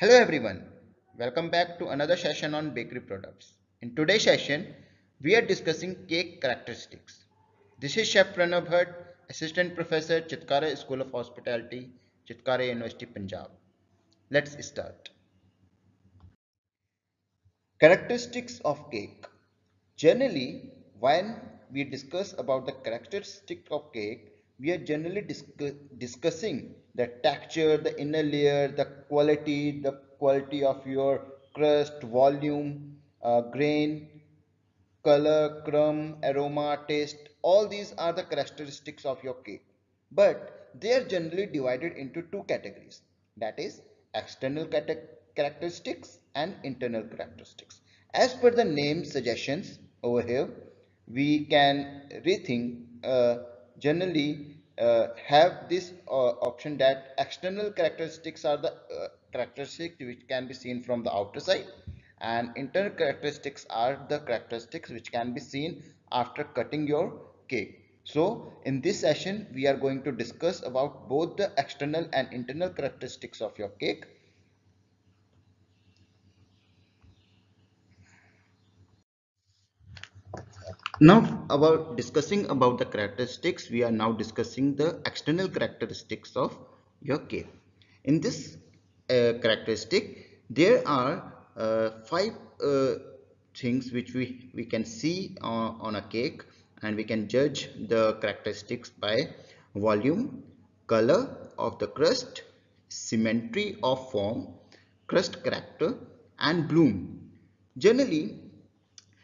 Hello everyone, welcome back to another session on bakery products. In today's session, we are discussing cake characteristics. This is Chef Pranav Bhatt, Assistant Professor, Chitkara School of Hospitality, Chitkara University, Punjab. Let's start. Characteristics of cake. Generally, when we discuss about the characteristic of cake, we are generally discuss, discussing the texture, the inner layer, the quality, the quality of your crust, volume, uh, grain, color, crumb, aroma, taste. All these are the characteristics of your cake. But they are generally divided into two categories. That is external characteristics and internal characteristics. As per the name suggestions over here, we can rethink uh, generally uh, have this uh, option that external characteristics are the uh, characteristics which can be seen from the outer side and internal characteristics are the characteristics which can be seen after cutting your cake. So in this session we are going to discuss about both the external and internal characteristics of your cake now about discussing about the characteristics we are now discussing the external characteristics of your cake in this uh, characteristic there are uh, five uh, things which we we can see on a cake and we can judge the characteristics by volume color of the crust symmetry of form crust character and bloom. Generally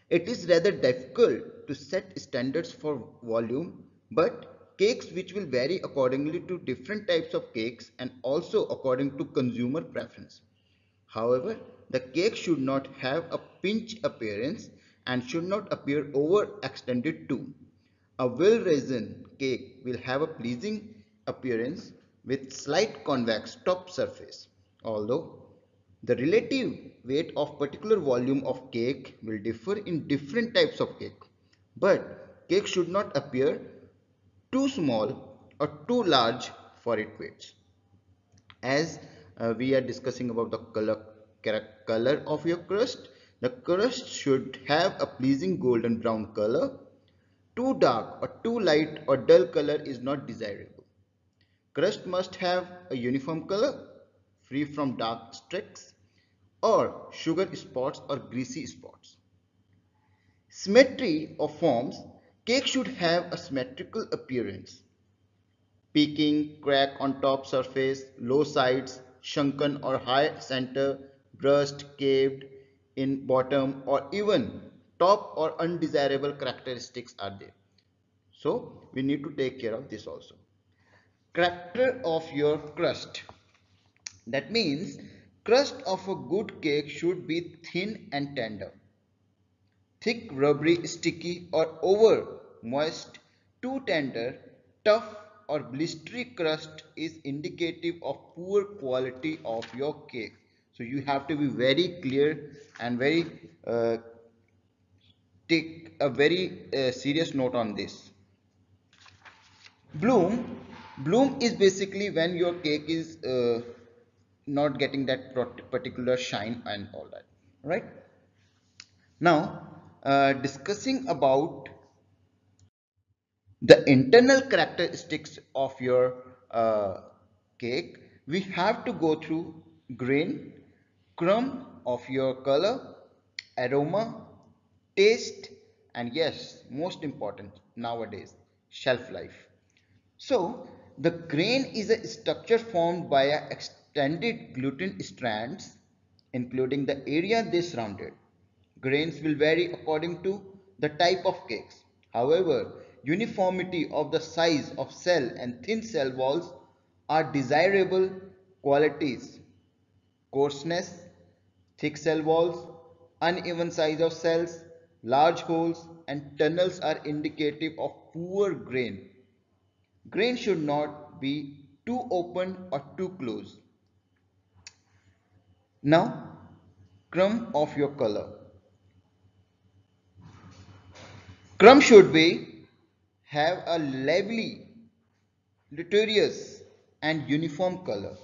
it is rather difficult to set standards for volume, but cakes which will vary accordingly to different types of cakes and also according to consumer preference. However, the cake should not have a pinch appearance and should not appear overextended too. A well-risen cake will have a pleasing appearance with slight convex top surface, although the relative weight of particular volume of cake will differ in different types of cake. But cake should not appear too small or too large for its weight. As uh, we are discussing about the color, color of your crust, the crust should have a pleasing golden brown color. Too dark or too light or dull color is not desirable. Crust must have a uniform color, free from dark streaks or sugar spots or greasy spots. Symmetry of forms, cake should have a symmetrical appearance. Peaking, crack on top surface, low sides, shrunken or high center, brushed, caved in bottom or even top or undesirable characteristics are there. So we need to take care of this also. Character of your crust. That means crust of a good cake should be thin and tender thick, rubbery, sticky or over moist, too tender, tough or blistery crust is indicative of poor quality of your cake. So you have to be very clear and very uh, take a very uh, serious note on this. Bloom, bloom is basically when your cake is uh, not getting that particular shine and all that, right? Now uh, discussing about the internal characteristics of your uh, cake, we have to go through grain, crumb of your color, aroma, taste, and yes, most important nowadays, shelf life. So, the grain is a structure formed by extended gluten strands, including the area they surrounded. Grains will vary according to the type of cakes. However, uniformity of the size of cell and thin cell walls are desirable qualities. Coarseness, thick cell walls, uneven size of cells, large holes and tunnels are indicative of poor grain. Grain should not be too open or too close. Now, crumb of your color. Crumb should be have a lively, lustrous and uniform color.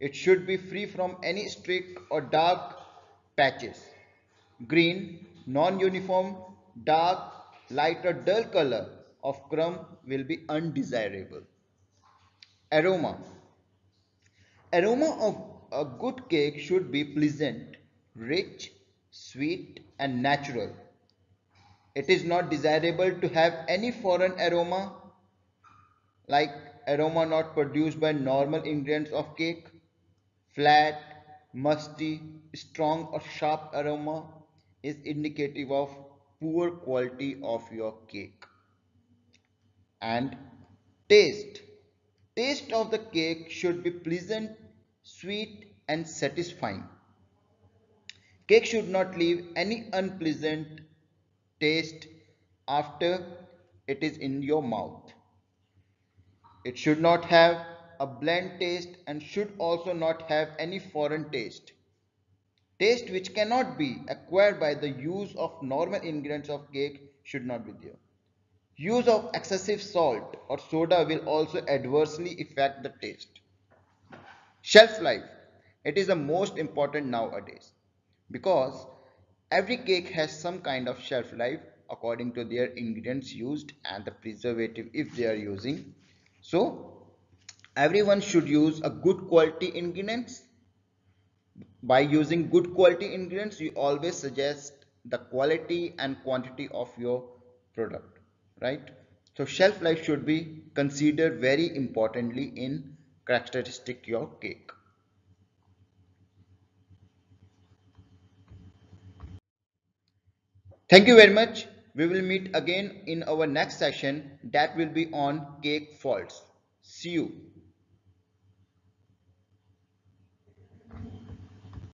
It should be free from any streak or dark patches. Green, non-uniform, dark, light or dull color of crumb will be undesirable. Aroma. Aroma of a good cake should be pleasant, rich, sweet and natural. It is not desirable to have any foreign aroma like aroma not produced by normal ingredients of cake, flat, musty, strong or sharp aroma is indicative of poor quality of your cake. And taste. Taste of the cake should be pleasant, sweet and satisfying. Cake should not leave any unpleasant taste after it is in your mouth. It should not have a bland taste and should also not have any foreign taste. Taste which cannot be acquired by the use of normal ingredients of cake should not be there. Use of excessive salt or soda will also adversely affect the taste. Shelf life. It is the most important nowadays because every cake has some kind of shelf life according to their ingredients used and the preservative if they are using. So everyone should use a good quality ingredients. By using good quality ingredients you always suggest the quality and quantity of your product right? So shelf life should be considered very importantly in characteristic your cake thank you very much. We will meet again in our next session that will be on cake faults. See you